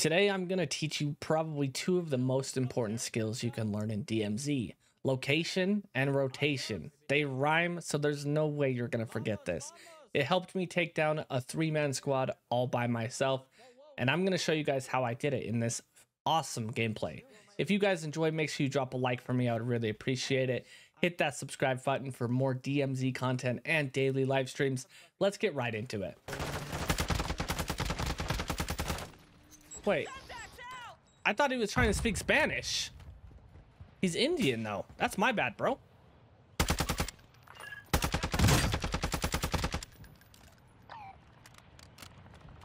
Today, I'm going to teach you probably two of the most important skills you can learn in DMZ location and rotation. They rhyme, so there's no way you're going to forget this. It helped me take down a three man squad all by myself, and I'm going to show you guys how I did it in this awesome gameplay. If you guys enjoy, make sure you drop a like for me. I would really appreciate it. Hit that subscribe button for more DMZ content and daily live streams. Let's get right into it. Wait. I thought he was trying to speak Spanish. He's Indian, though. That's my bad, bro.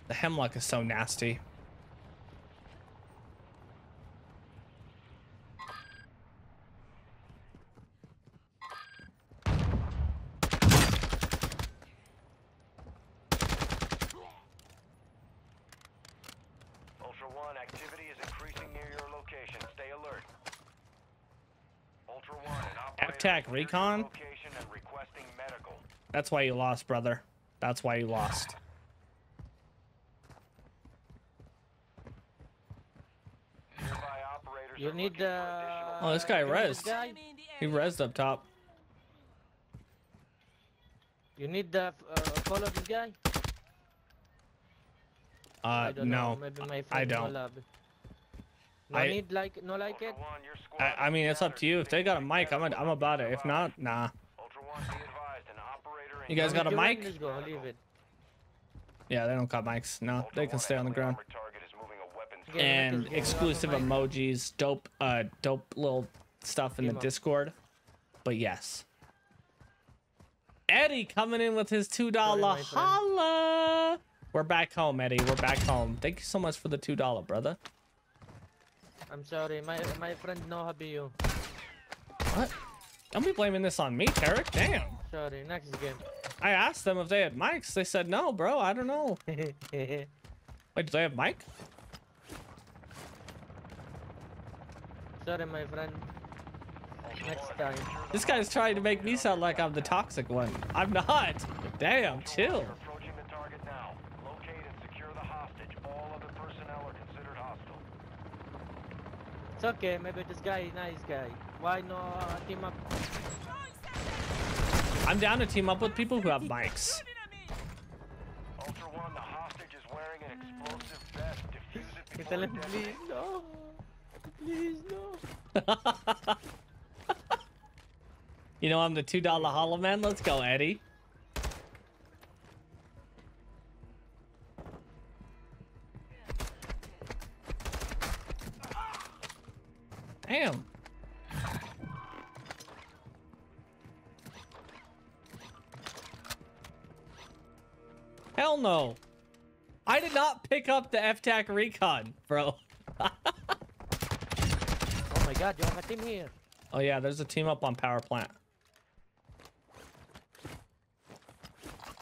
The hemlock is so nasty. Ultra One, activity is increasing near your location. Stay alert. Ultra One, an operator FTAC is near your recon? Location and requesting medical. That's why you lost, brother. That's why you lost. You need the. for Oh, this guy you rezzed. He rezzed up top. You need the uh, follow this guy? Uh, I don't no. know. Maybe my friend I don't. Will have it. No I- need like no like it. One, your squad I, I mean, it's up to you. If they got a mic, I'm, I'm about it. If not, nah. Ultra One, be advised, an operator in You guys got a mic? run, Let's go. Leave it. Yeah, they don't got mics. No, they can stay on the ground. armored target is moving a weapons Yeah, And exclusive you have a mic. emojis, dope, uh, dope little stuff in the Discord. But yes. Eddie coming in with his two dollar my holla. We're back home, Eddie. We're back home. Thank you so much for the two dollar, brother. I'm sorry. My my friend no happy you. What? Don't be blaming this on me, Tarek. Damn. Sorry. Next game. I asked them if they had mics. They said no, bro. I don't know. Wait, do they have mic? sorry, my friend. Next time. This guy's trying to make me sound like I'm the toxic one. I'm not. Damn, chill. You're approaching the target now. Locate and secure the hostage. All other personnel are considered hostile. It's okay. Maybe this guy is nice guy. Why no uh, team up? I'm down to team up with people who have mics. Ultra One, the hostage is wearing an explosive vest. Defuse it You before tell him please no. Please no. you know I'm the two dollar hollow man. Let's go, Eddie. Damn. Hell no. I did not pick up the FTAC recon, bro. Oh my God! You have a team here. Oh yeah, there's a team up on power plant.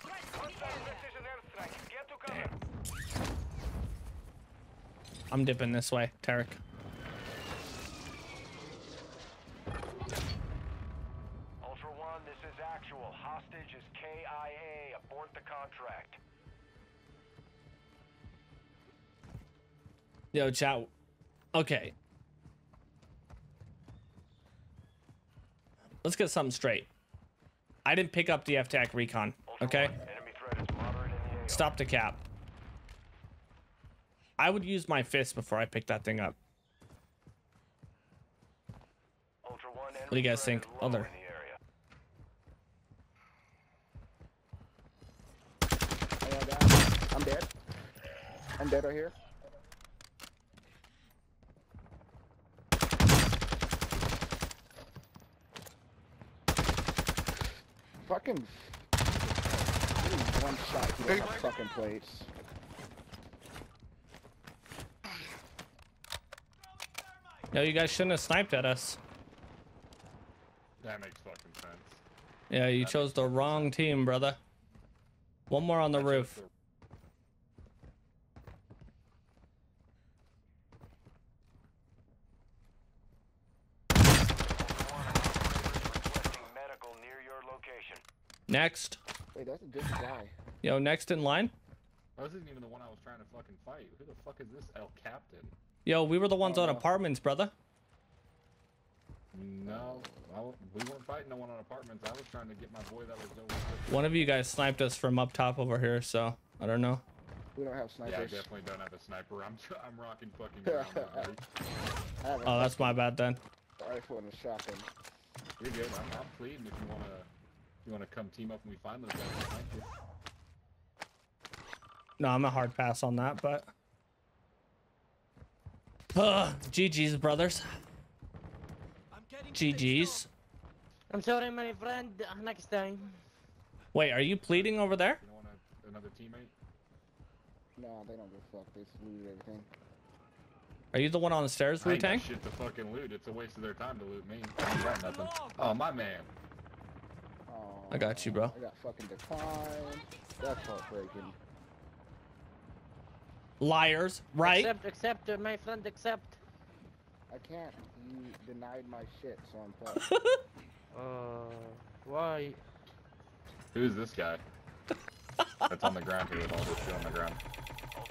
Precision airstrike. Get to cover. I'm dipping this way, Tarek. Hostage is KIA. Abort the contract. Yo, chat. Okay. Let's get something straight. I didn't pick up the FTAC recon. Okay. One, enemy threat is moderate in the AO. Stop the cap. I would use my fist before I pick that thing up. What do you guys think? Other. in the area. I got that. I'm dead. I'm dead right here. Fucking. Give One shot. You don't fucking plates. No, you guys shouldn't have sniped at us. That makes fucking sense. Yeah, you chose the wrong team, brother. One more on the I chose roof. the- Requesting medical near your location. Next. Wait, that's a different guy. Yo, next in line. Oh, this isn't even the one I was trying to fucking fight. Who the fuck is this El Claptain? Yo, we were the ones on Uh, apartments, brother. No, I w- we weren't fighting no one on apartments. I was trying to get my boy that was over. with- One of you guys sniped us from up top over here, so I don't know. We don't have snipers. Yeah, I definitely don't have a sniper. I'm I'm rocking fucking ground. now, buddy. I have a Oh, that's my bad then. rifle and a shotgun. You're good. I'm, I'm pleading if you wanna if you wanna come team up and we find those guys. Thank you. No, I'm a hard pass on that, but. Ugh, GG's, brothers. GG's. I'm sorry, my friend. Next time. Wait, are you pleading over there? You don't want a, another teammate? No, they don't give a fuck. They just loot everything. Are you the one on the stairs, I Wu ain't got Tang? shit to fucking loot. It's a waste of their time to loot me. I ain't got nothing. Oh, my man. I got you, bro. I got fucking declined. That's heartbreaking. Liars, right? Accept, accept, uh, my friend, accept. I can't. You denied my shit, so I'm fucked. Uh, why? Who's this guy? That's on the ground here with all this shit on the ground.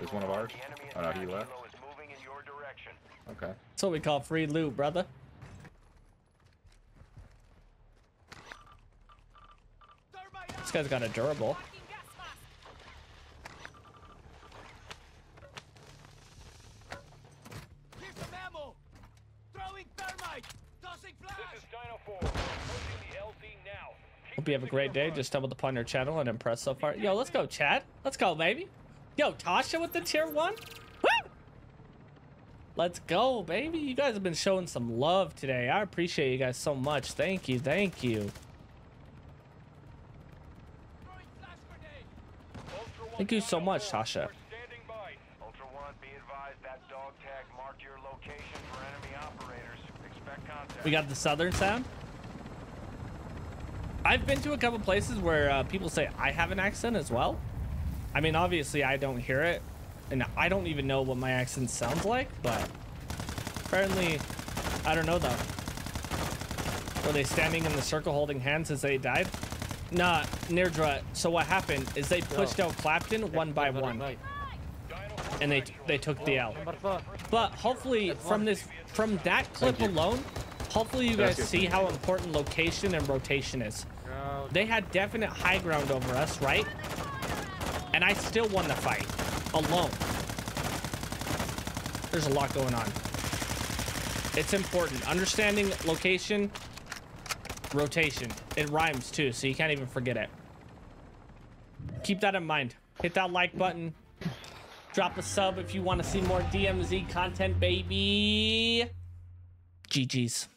Is one of ours? The enemy Oh, no, he left? helo is moving in your direction. Okay. That's what we call free loot, brother. This guy's got a durable. This is Dino 4. Approaching the LZ now. Keep Hope you have a great day. front. Just stumbled upon your channel and impressed so far. Yo, let's go, Chad. Let's go, baby. Yo, Tasha with the tier one. Woo! Let's go, baby. You guys have been showing some love today. I appreciate you guys so much. Thank you. Thank you. Ultra One, Thank you so Dino much, 4, Tasha. we're standing by. Ultra One, be advised that dog tag marked your location for you so much, Tasha. We got the southern sound. I've been to a couple places where uh, people say I have an accent as well. I mean, obviously I don't hear it, and I don't even know what my accent sounds like. But apparently, I don't know though. Were they standing in the circle holding hands as they died? Nah, Nirdra. So what happened is they pushed out Clapton one by one, right. Dino 4 and they they took the L. But hopefully from this from that clip alone, hopefully you guys see how important location and rotation is. They had definite high ground over us, right? And I still won the fight alone. There's a lot going on. It's important. Understanding location, rotation. It rhymes too, so you can't even forget it. Keep that in mind. Hit that like button. Drop a sub if you want to see more DMZ content, baby. GG's.